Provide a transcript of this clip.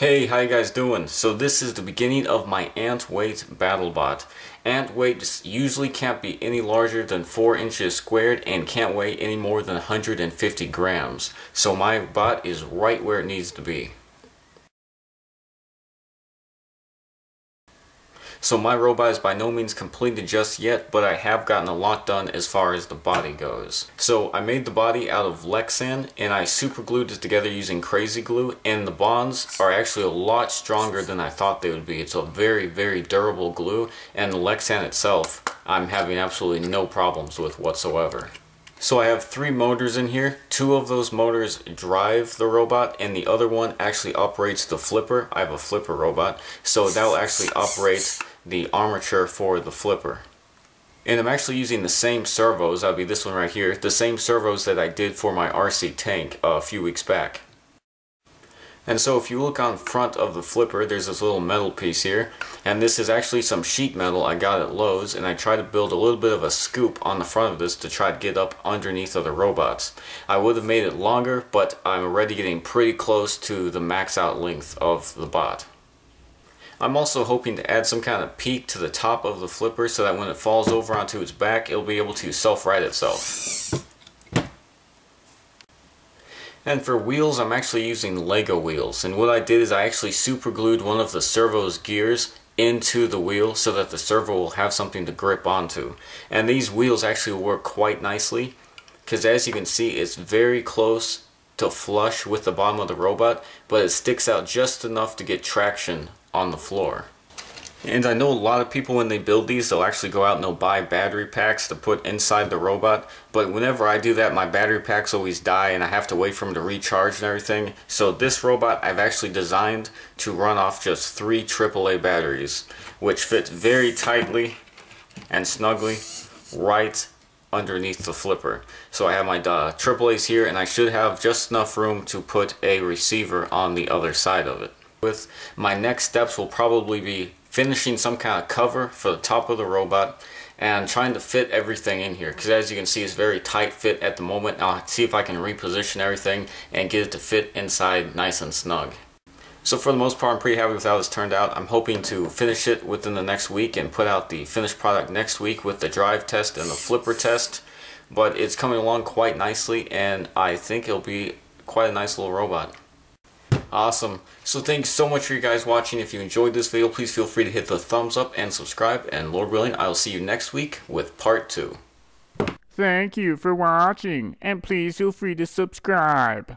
Hey, how you guys doing? So this is the beginning of my ant weight BattleBot. Ant weight usually can't be any larger than 4 inches squared and can't weigh any more than 150 grams. So my bot is right where it needs to be. So my robot is by no means completed just yet, but I have gotten a lot done as far as the body goes. So I made the body out of Lexan and I super glued it together using crazy glue and the bonds are actually a lot stronger than I thought they would be. It's a very, very durable glue and the Lexan itself I'm having absolutely no problems with whatsoever. So I have three motors in here. Two of those motors drive the robot and the other one actually operates the flipper. I have a flipper robot. So that will actually operate the armature for the flipper. And I'm actually using the same servos, that'll be this one right here, the same servos that I did for my RC tank a few weeks back. And so if you look on front of the flipper, there's this little metal piece here. And this is actually some sheet metal I got at Lowe's. And I tried to build a little bit of a scoop on the front of this to try to get up underneath of the robots. I would have made it longer, but I'm already getting pretty close to the max out length of the bot. I'm also hoping to add some kind of peak to the top of the flipper so that when it falls over onto its back, it'll be able to self-right itself. And for wheels, I'm actually using Lego wheels. And what I did is I actually super glued one of the servo's gears into the wheel so that the servo will have something to grip onto. And these wheels actually work quite nicely because as you can see, it's very close to flush with the bottom of the robot, but it sticks out just enough to get traction on the floor. And I know a lot of people when they build these, they'll actually go out and they'll buy battery packs to put inside the robot. But whenever I do that, my battery packs always die and I have to wait for them to recharge and everything. So this robot I've actually designed to run off just three AAA batteries, which fit very tightly and snugly right underneath the flipper. So I have my uh, AAAs here and I should have just enough room to put a receiver on the other side of it. With my next steps will probably be finishing some kind of cover for the top of the robot and trying to fit everything in here because as you can see it's very tight fit at the moment. I'll see if I can reposition everything and get it to fit inside nice and snug. So for the most part I'm pretty happy with how this turned out. I'm hoping to finish it within the next week and put out the finished product next week with the drive test and the flipper test. But it's coming along quite nicely and I think it'll be quite a nice little robot. Awesome. So thanks so much for you guys watching. If you enjoyed this video, please feel free to hit the thumbs up and subscribe. And Lord willing, I'll see you next week with part two. Thank you for watching, and please feel free to subscribe.